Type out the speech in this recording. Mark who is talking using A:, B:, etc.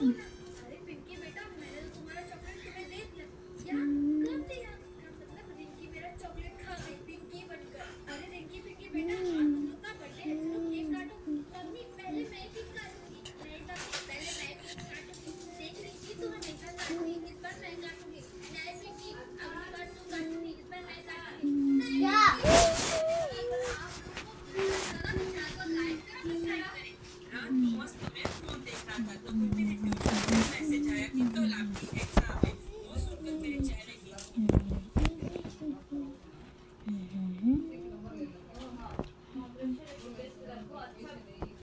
A: Mm.